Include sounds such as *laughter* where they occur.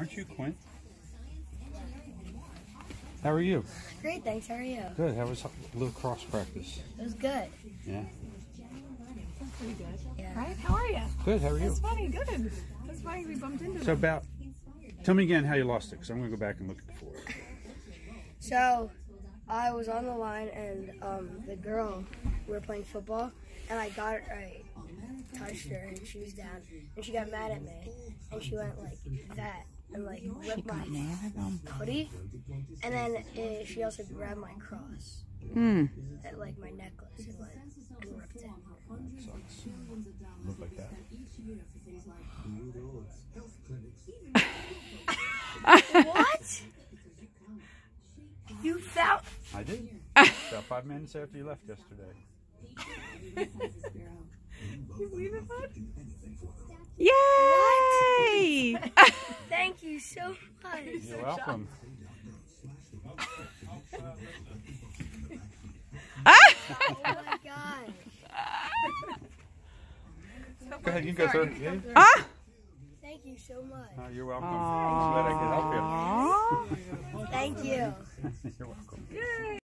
Aren't you Quinn? How are you? Great, thanks. How are you? Good. How was lacrosse practice? It was good. Yeah. Pretty good. Yeah. Right? How are you? Good. How are you? That's funny. Good. That's funny. We bumped into So them. about, tell me again how you lost it, because I'm going to go back and look at the four. So, I was on the line, and um, the girl, we were playing football, and I got her, I touched her, and she was down, and she got mad at me, and she went like that, and like ripped my hoodie, and then uh, she also grabbed my cross, at, like my necklace, and went and ripped it. Sucks. Look like that. what? You found? I did. *laughs* about five minutes after you left yesterday. *laughs* you believe it, bud? Yay! Thank you so much. You're welcome. Oh my god. Go ahead, you can go through. Yeah. ah! Thank you so much. Oh, you're welcome. I'm glad I could help Aw. Thank you. you. *laughs* you're welcome.